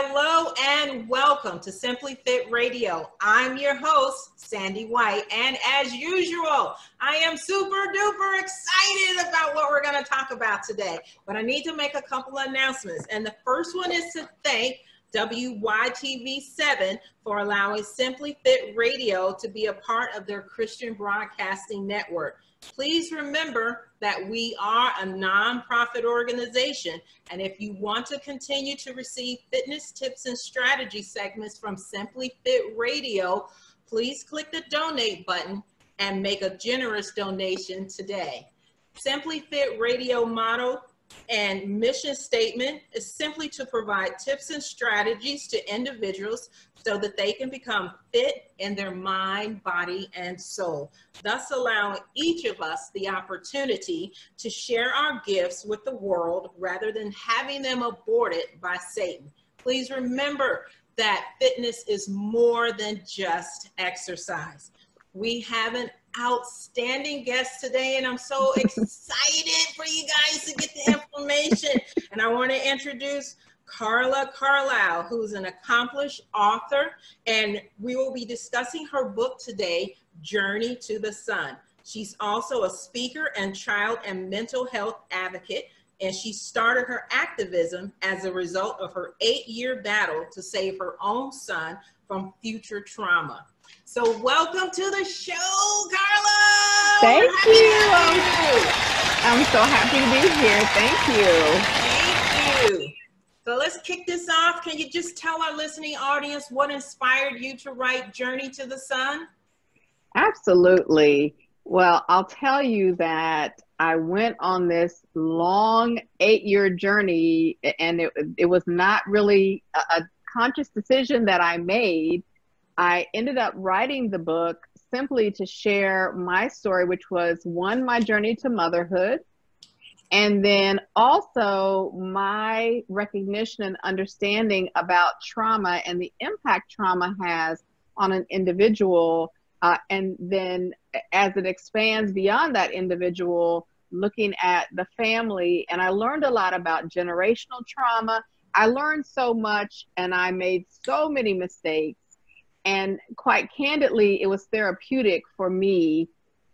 Hello and welcome to Simply Fitt Radio. I'm your host, Sandy White, and as usual, I am super duper excited about what we're going to talk about today. But I need to make a couple of announcements, and the first one is to thank WYTV7 for allowing Simply Fitt Radio to be a part of their Christian Broadcasting Network. Please remember that we are a nonprofit organization, and if you want to continue to receive fitness tips and strategy segments from Simply Fitt Radio, please click the donate button and make a generous donation today. Simply Fitt Radio motto and mission statement is simply to provide tips and strategies to individuals so that they can become fit in their mind, body, and soul, thus allowing each of us the opportunity to share our gifts with the world rather than having them aborted by Satan. Please remember that fitness is more than just exercise. We have an outstanding guest today, and I'm so excited for you guys to get the information. And I want to introduce Carla Carlisle, who's an accomplished author, and we will be discussing her book today, Journey to the Son. She's also a speaker and child and mental health advocate, and she started her activism as a result of her eight year battle to save her own son from future trauma. So, welcome to the show, Carla. Thank you. I'm so happy to be here. Thank you. Thank you. So let's kick this off. Can you just tell our listening audience what inspired you to write Journey to the Son? Absolutely. Well, I'll tell you that I went on this long eight year journey, and it, it was not really a, a conscious decision that I made. I ended up writing the book simply to share my story, which was one, my journey to motherhood, and then also my recognition and understanding about trauma and the impact trauma has on an individual. Uh, and then as it expands beyond that individual, looking at the family. And I learned a lot about generational trauma. I learned so much and I made so many mistakes. And quite candidly, it was therapeutic for me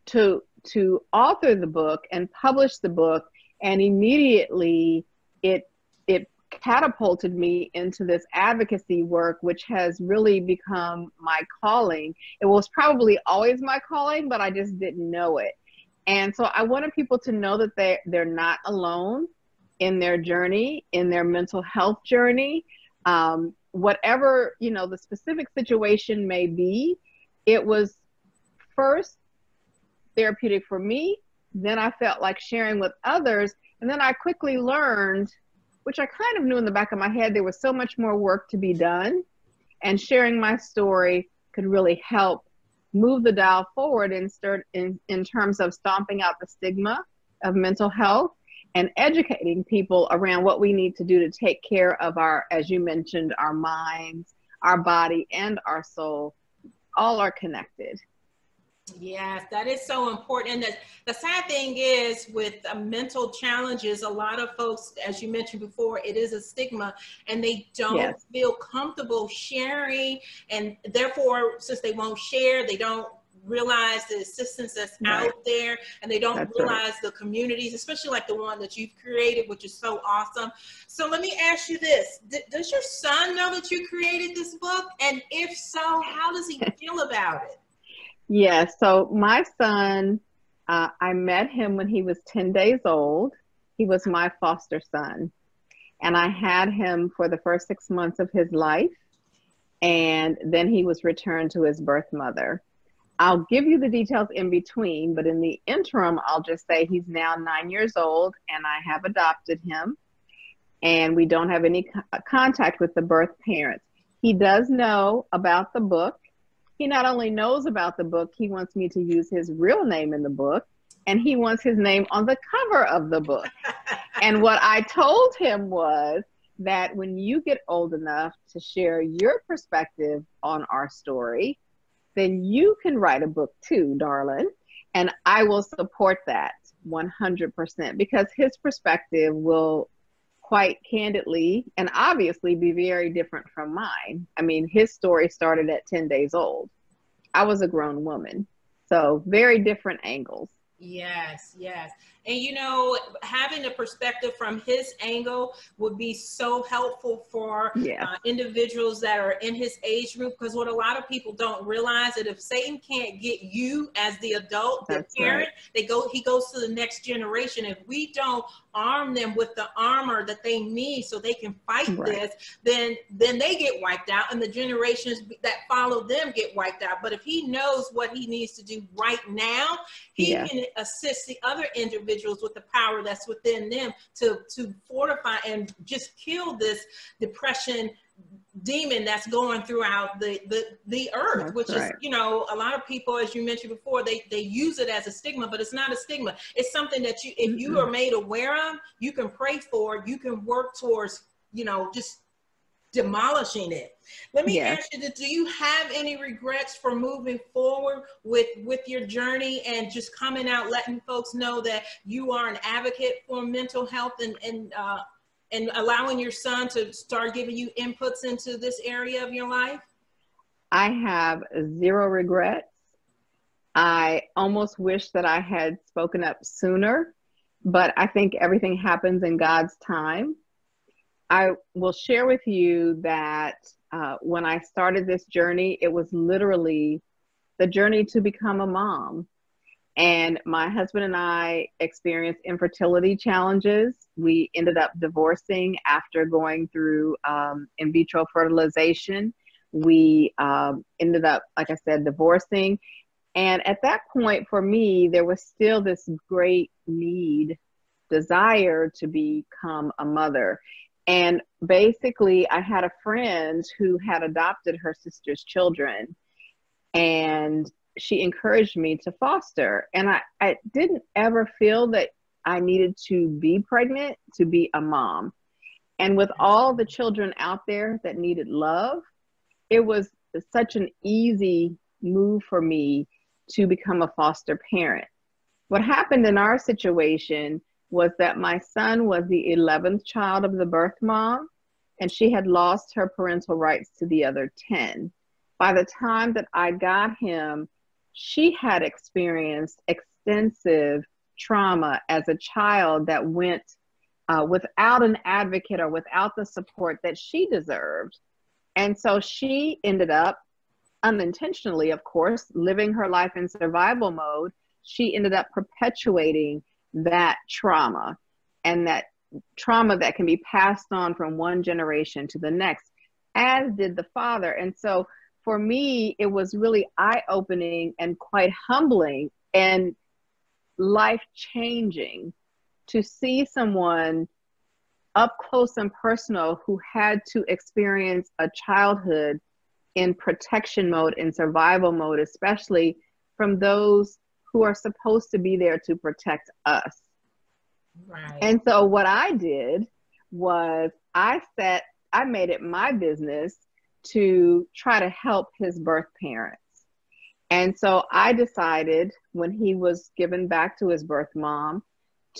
to to author the book and publish the book. And immediately it it catapulted me into this advocacy work which has really become my calling. It was probably always my calling but i just didn't know it. And so i wanted people to know that they they're not alone in their journey in their mental health journey. Um, whatever you know the specific situation may be it was first therapeutic for me then I felt like sharing with others. And then I quickly learned, which I kind of knew in the back of my head, there was so much more work to be done. And sharing my story could really help move the dial forward in, in, in terms of stomping out the stigma of mental health and educating people around what we need to do to take care of our, as you mentioned, our minds, our body, and our soul. All are connected. Yes, that is so important. And the, the sad thing is with uh, mental challenges, a lot of folks, as you mentioned before, it is a stigma and they don't yes. feel comfortable sharing. And therefore, since they won't share, they don't realize the assistance that's right. out there and they don't that's realize right. the communities, especially like the one that you've created, which is so awesome. So let me ask you this. D- does your son know that you created this book? And if so, how does he feel about it? Yeah, so my son, uh, I met him when he was 10 days old. He was my foster son. And I had him for the first six months of his life. And then he was returned to his birth mother. I'll give you the details in between, but in the interim, I'll just say he's now nine years old and I have adopted him. And we don't have any co- contact with the birth parents. He does know about the book he not only knows about the book, he wants me to use his real name in the book, and he wants his name on the cover of the book. and what I told him was that when you get old enough to share your perspective on our story, then you can write a book too, darling. And I will support that 100% because his perspective will quite candidly and obviously be very different from mine. I mean, his story started at 10 days old. I was a grown woman. So, very different angles. Yes, yes. And you know, having a perspective from his angle would be so helpful for yeah. uh, individuals that are in his age group. Because what a lot of people don't realize that if Satan can't get you as the adult, That's the parent, right. they go he goes to the next generation. If we don't arm them with the armor that they need so they can fight right. this, then then they get wiped out, and the generations that follow them get wiped out. But if he knows what he needs to do right now, he yeah. can assist the other individuals individuals with the power that's within them to to fortify and just kill this depression demon that's going throughout the the, the earth that's which right. is you know a lot of people as you mentioned before they they use it as a stigma but it's not a stigma it's something that you if mm-hmm. you are made aware of you can pray for you can work towards you know just demolishing it. Let me yes. ask you, do you have any regrets for moving forward with with your journey and just coming out, letting folks know that you are an advocate for mental health and and uh, and allowing your son to start giving you inputs into this area of your life? I have zero regrets. I almost wish that I had spoken up sooner, but I think everything happens in God's time. I will share with you that uh, when I started this journey, it was literally the journey to become a mom. And my husband and I experienced infertility challenges. We ended up divorcing after going through um, in vitro fertilization. We um, ended up, like I said, divorcing. And at that point, for me, there was still this great need, desire to become a mother. And basically, I had a friend who had adopted her sister's children, and she encouraged me to foster. And I, I didn't ever feel that I needed to be pregnant to be a mom. And with all the children out there that needed love, it was such an easy move for me to become a foster parent. What happened in our situation was that my son was the 11th child of the birth mom, and she had lost her parental rights to the other 10. By the time that I got him, she had experienced extensive trauma as a child that went uh, without an advocate or without the support that she deserved. And so she ended up, unintentionally, of course, living her life in survival mode. She ended up perpetuating that trauma and that trauma that can be passed on from one generation to the next, as did the father. And so for me, it was really eye opening and quite humbling and life changing to see someone up close and personal who had to experience a childhood in protection mode, in survival mode, especially from those who are supposed to be there to protect us. Right. And so what I did was I set I made it my business to try to help his birth parents. And so I decided when he was given back to his birth mom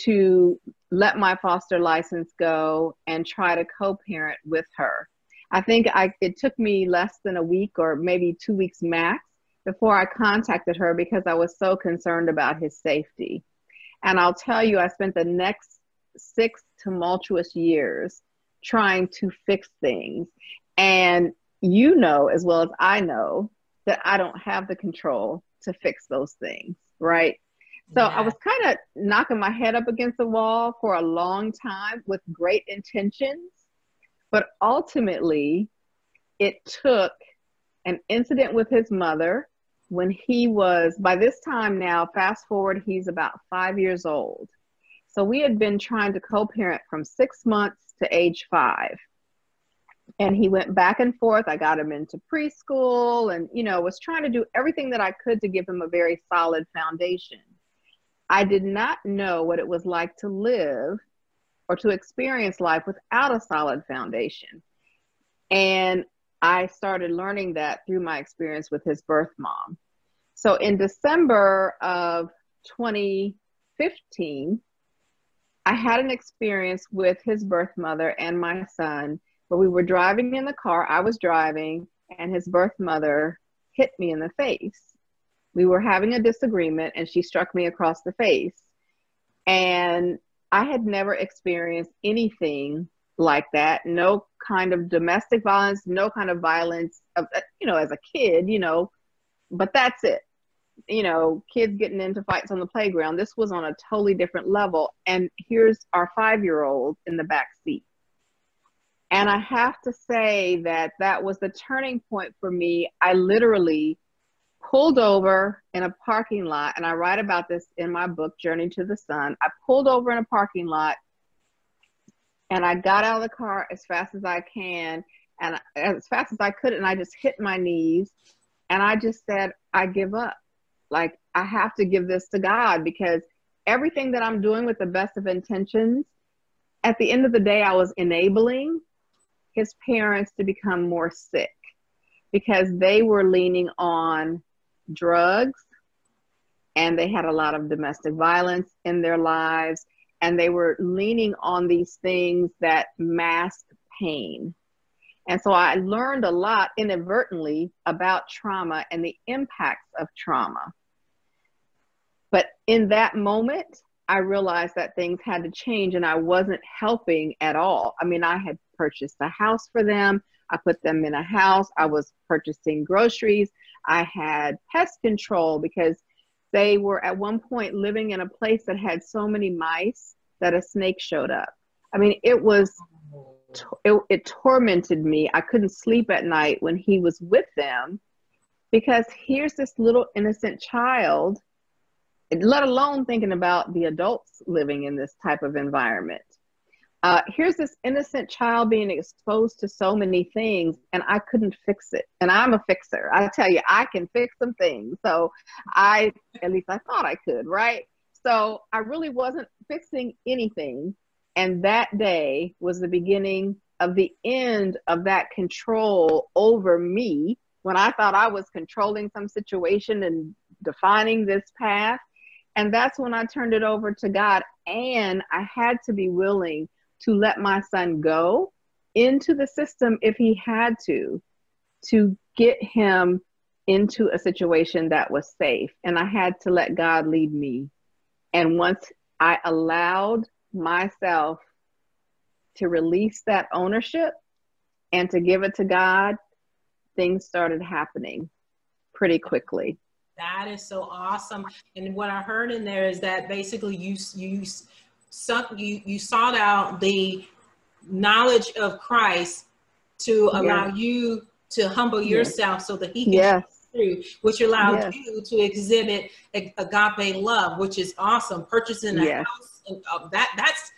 to let my foster license go and try to co-parent with her. I think I, it took me less than a week or maybe two weeks max before I contacted her because I was so concerned about his safety. And I'll tell you, I spent the next six tumultuous years trying to fix things. And you know, as well as I know, that I don't have the control to fix those things, right? So yeah. I was kind of knocking my head up against the wall for a long time with great intentions. But ultimately, it took an incident with his mother when he was, by this time now, fast forward, he's about five years old. So we had been trying to co parent from six months to age five. And he went back and forth. I got him into preschool and, you know, was trying to do everything that I could to give him a very solid foundation. I did not know what it was like to live or to experience life without a solid foundation. And I started learning that through my experience with his birth mom. So in December of 2015, I had an experience with his birth mother and my son where we were driving in the car. I was driving, and his birth mother hit me in the face. We were having a disagreement, and she struck me across the face. And I had never experienced anything like that. No kind of domestic violence, no kind of violence, of, uh, you know, as a kid, you know, but that's it. You know, kids getting into fights on the playground. This was on a totally different level. And here's our five year old in the back seat. And I have to say that that was the turning point for me. I literally pulled over in a parking lot, and I write about this in my book, Journey to the Son. I pulled over in a parking lot and I got out of the car as fast as I can and as fast as I could, and I just hit my knees and I just said, I give up. Like, I have to give this to God because everything that I'm doing with the best of intentions, at the end of the day, I was enabling his parents to become more sick because they were leaning on drugs and they had a lot of domestic violence in their lives and they were leaning on these things that mask pain. And so I learned a lot inadvertently about trauma and the impacts of trauma. But in that moment, I realized that things had to change and I wasn't helping at all. I mean, I had purchased a house for them, I put them in a house, I was purchasing groceries, I had pest control because they were at one point living in a place that had so many mice that a snake showed up. I mean, it was, it, it tormented me. I couldn't sleep at night when he was with them because here's this little innocent child, let alone thinking about the adults living in this type of environment. Uh, here's this innocent child being exposed to so many things and i couldn't fix it. And i'm a fixer. I tell you i can fix some things. So i at least i thought i could right? So i really wasn't fixing anything. And that day was the beginning of the end of that control over me when i thought i was controlling some situation and defining this path. And that's when i turned it over to god. And i had to be willing to let my son go into the system if he had to, to get him into a situation that was safe. And I had to let God lead me. And once I allowed myself to release that ownership and to give it to God, things started happening pretty quickly. That is so awesome. And what I heard in there is that basically you you you you sought out the knowledge of Christ to allow you to humble yourself so that he can yes. through, which allowed yes. you to exhibit agape love, which is awesome. Purchasing a house and uh, that that's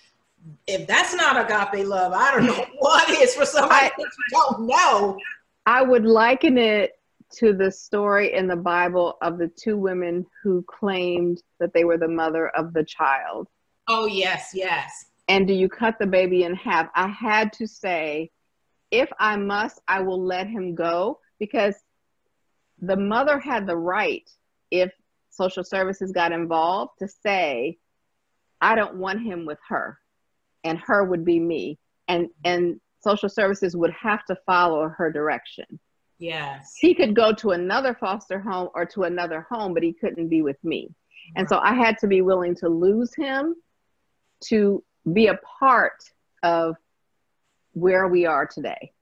if that's not agape love, I don't know what is for somebody I, that don't know. I would liken it to the story in the Bible of the two women who claimed that they were the mother of the child. Oh, yes, yes. And do you cut the baby in half? I had to say, if I must, I will let him go because the mother had the right, if social services got involved, to say, I don't want him with her, and her would be me. And, and social services would have to follow her direction. Yes. He could go to another foster home or to another home, but he couldn't be with me. And so I had to be willing to lose him to be a part of where we are today.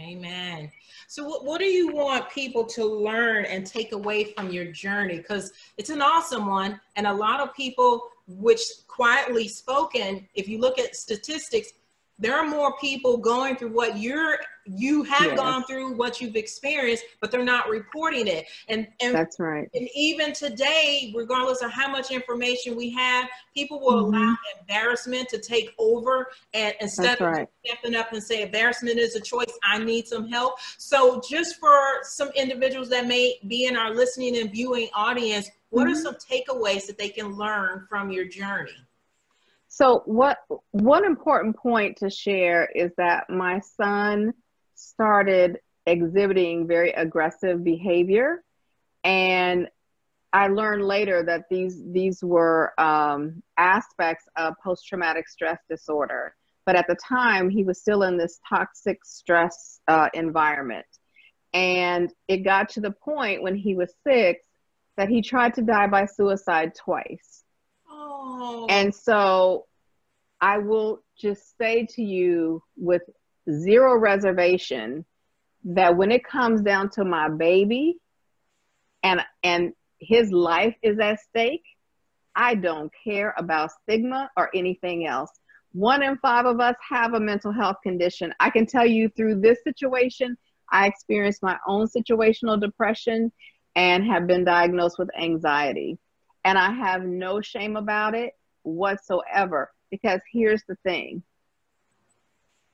Amen. So, what, what do you want people to learn and take away from your journey? Because it's an awesome one. And a lot of people, which quietly spoken, if you look at statistics, there are more people going through what you're you have yes. gone through what you've experienced but they're not reporting it and and that's right and even today regardless of how much information we have people will mm-hmm. allow embarrassment to take over and instead right. of stepping up and say embarrassment is a choice i need some help so just for some individuals that may be in our listening and viewing audience what mm-hmm. are some takeaways that they can learn from your journey so what one important point to share is that my son started exhibiting very aggressive behavior and I learned later that these these were um, aspects of post traumatic stress disorder. But at the time, he was still in this toxic stress uh, environment, and it got to the point when he was six that he tried to die by suicide twice. Oh. And so, I will just say to you with zero reservation that when it comes down to my baby and and his life is at stake, I don't care about stigma or anything else. One in five of us have a mental health condition. I can tell you through this situation, I experienced my own situational depression and have been diagnosed with anxiety. And I have no shame about it whatsoever because here's the thing.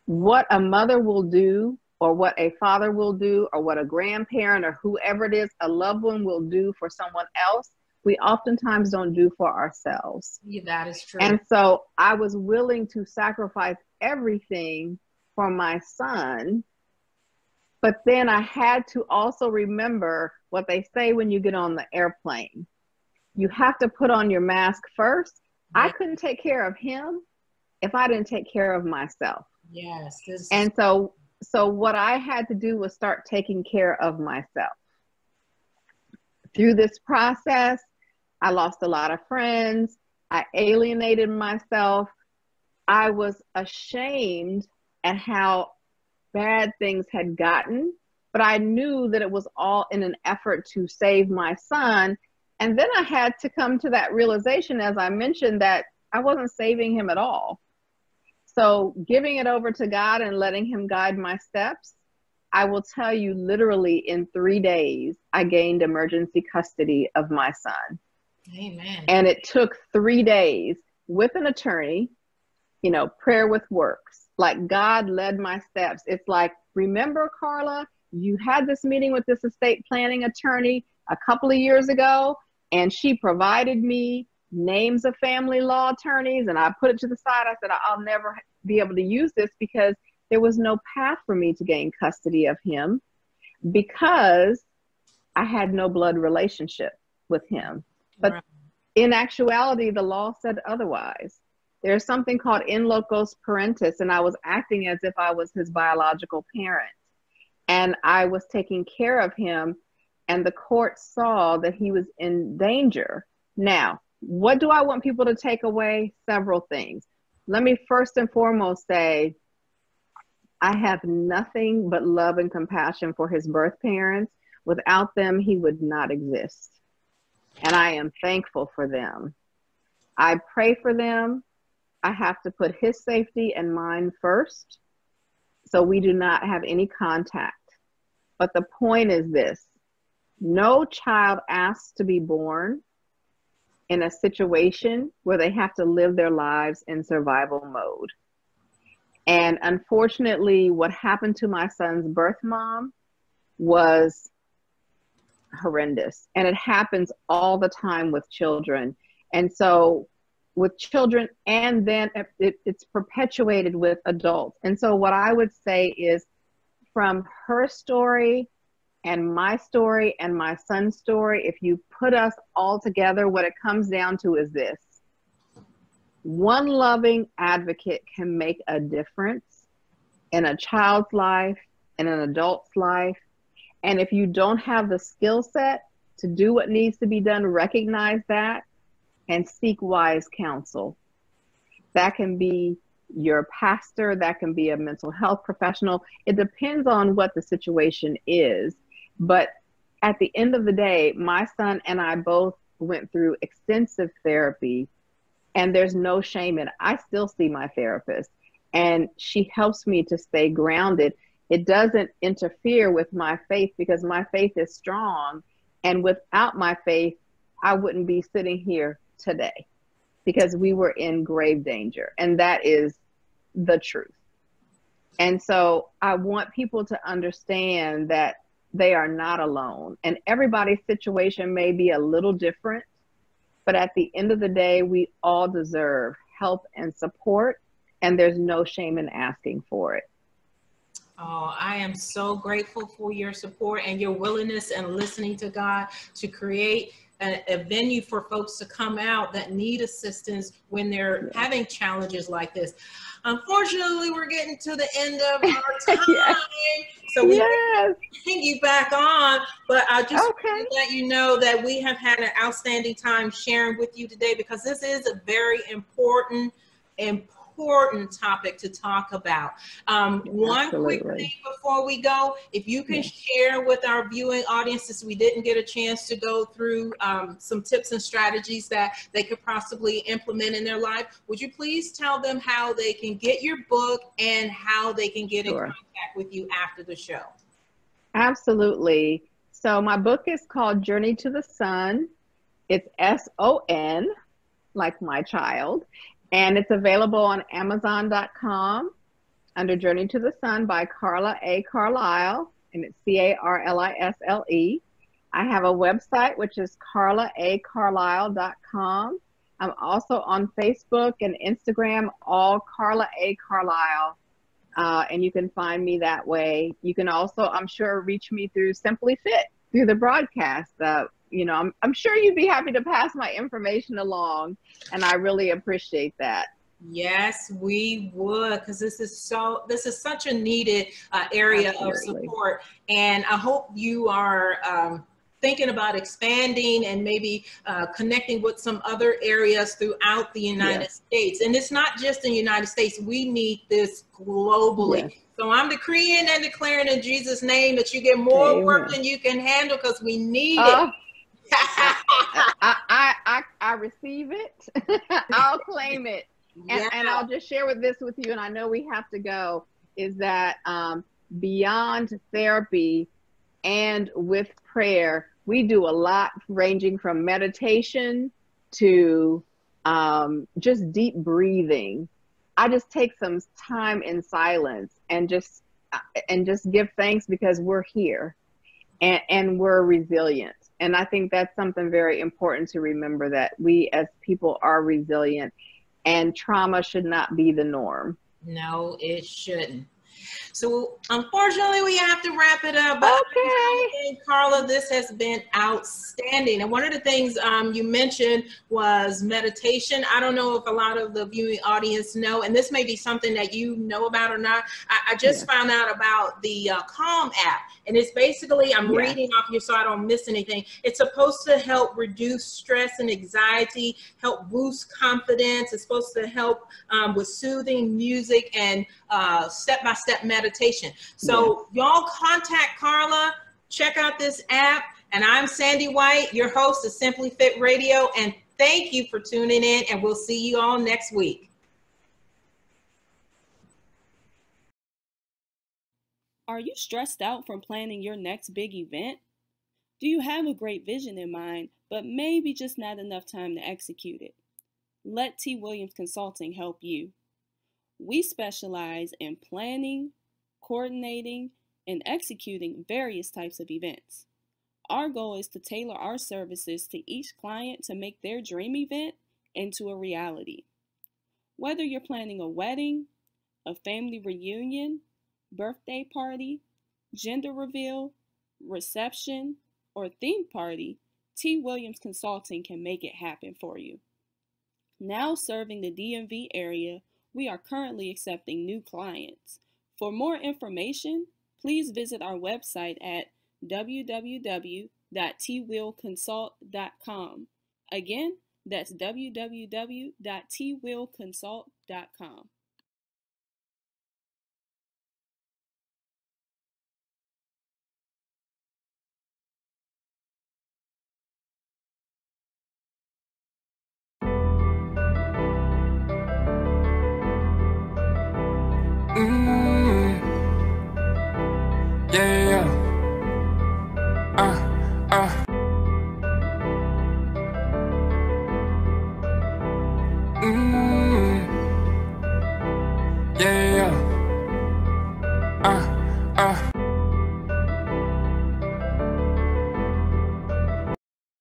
What a mother will do or what a father will do or what a grandparent or whoever it is a loved one will do for someone else we oftentimes don't do for ourselves. Yeah, that is true. And so i was willing to sacrifice everything for my son but then i had to also remember what they say when you get on the airplane you have to put on your mask first yeah. i couldn't take care of him if i didn't take care of myself yes and so so what I had to do was start taking care of myself. Through this process, I lost a lot of friends. I alienated myself. I was ashamed at how bad things had gotten, but I knew that it was all in an effort to save my son. And then I had to come to that realization, as I mentioned, that I wasn't saving him at all. So, giving it over to God and letting Him guide my steps, I will tell you literally in three days, I gained emergency custody of my son. Amen. And it took three days with an attorney, you know, prayer with works. Like God led my steps. It's like, remember, Carla, you had this meeting with this estate planning attorney a couple of years ago, and she provided me names of family law attorneys and I put it to the side. I said, I'll never be able to use this because there was no path for me to gain custody of him because I had no blood relationship with him. But right. in actuality, the law said otherwise. There's something called in locos parentis, and I was acting as if I was his biological parent. And I was taking care of him, and the court saw that he was in danger. Now, what do I want people to take away? Several things. Let me first and foremost say I have nothing but love and compassion for his birth parents. Without them, he would not exist. And I am thankful for them. I pray for them. I have to put his safety and mine first so we do not have any contact. But the point is this no child asks to be born in a situation where they have to live their lives in survival mode. And unfortunately, what happened to my son's birth mom was horrendous. And it happens all the time with children. And so, with children, and then it, it's perpetuated with adults. And so, what I would say is from her story and my story and my son's story, if you put us all together, what it comes down to is this one loving advocate can make a difference in a child's life, in an adult's life. And if you don't have the skill set to do what needs to be done, recognize that and seek wise counsel. That can be your pastor, that can be a mental health professional. It depends on what the situation is. But at the end of the day, my son and I both went through extensive therapy, and there's no shame in it. I still see my therapist, and she helps me to stay grounded. It doesn't interfere with my faith because my faith is strong. And without my faith, I wouldn't be sitting here today because we were in grave danger. And that is the truth. And so I want people to understand that they are not alone. And everybody's situation may be a little different, but at the end of the day, we all deserve help and support, and there's no shame in asking for it. Oh, I am so grateful for your support and your willingness and listening to God to create a, a, venue for folks to come out that need assistance when they're having challenges like this. Unfortunately, we're getting to the end of our time. So we yes. bring you back on, but I just okay. let you know that we have had an outstanding time sharing with you today because this is a very important, important important topic to talk about. Um, one quick thing before we go, if you can yes. share with our viewing audiences, we didn't get a chance to go through um, some tips and strategies that they could possibly implement in their life. Would you please tell them how they can get your book and how they can get sure. in contact with you after the show? Absolutely. So my book is called Journey to the Son. It's S O N, like my child. And it's available on Amazon.com under Journey to the Son by Carla A. Carlisle, and it's C A R L I S L E. I have a website which is carlaacarlisle.com. I'm also on Facebook and Instagram, all Carla A. Carlisle. Uh, and you can find me that way. You can also, I'm sure, reach me through Simply Fitt through the broadcast. Uh, you know, I'm, I'm sure you'd be happy to pass my information along, and I really appreciate that. Yes, we would, because this is so. This is such a needed uh, area Absolutely. of support, and I hope you are um, thinking about expanding and maybe uh, connecting with some other areas throughout the United yes. States. And it's not just in the United States. We need this globally. Yes. So I'm decreeing and declaring in Jesus' name that you get more Amen. work than you can handle because we need uh, it. I, I, I, I, receive it. I'll claim it. And, yeah. and, I'll just share with this with you, and I know we have to go, is that um, beyond therapy and with prayer, we do a lot ranging from meditation to um, just deep breathing. I just take some time in silence and just uh, and just give thanks because we're here and, and we're resilient and I think that's something very important to remember that we as people are resilient and trauma should not be the norm. No, it shouldn't. So unfortunately, we have to wrap it up. Okay. Carla, this has been outstanding. And one of the things um, you mentioned was meditation. I don't know if a lot of the viewing audience know, and this may be something that you know about or not. I, I just yeah. found out about the uh, Calm app. And it's basically, I'm yeah. reading off here so I don't miss anything. It's supposed to help reduce stress and anxiety, help boost confidence. It's supposed to help um, with soothing music and step by step meditation. So, yeah. y'all contact Carla, check out this app. And I'm Sandy White, your host of Simply Fitt Radio. And thank you for tuning in, and we'll see you all next week. Are you stressed out from planning your next big event? Do you have a great vision in mind, but maybe just not enough time to execute it? Let T. Williams Consulting help you. We specialize in planning, coordinating, and executing various types of events. Our goal is to tailor our services to each client to make their dream event into a reality. Whether you're planning a wedding, a family reunion, birthday party, gender reveal, reception, or theme party, T. Williams Consulting can make it happen for you. Now serving the DMV area, we are currently accepting new clients. For more information, please visit our website at www.twillconsult.com. Again, that's www.twillconsult.com.